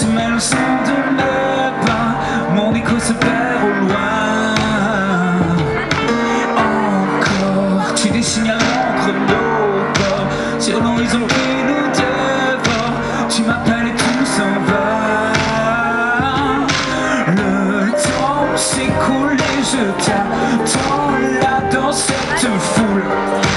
se mêle le son de mes pas, mon écho se perd au loin. Encore, tu dessines à l'encre nos corps, sur l'horizon qui nous dévore, tu m'appelles et tout s'en va. Le temps s'écoule et je t'attends là dans cette foule.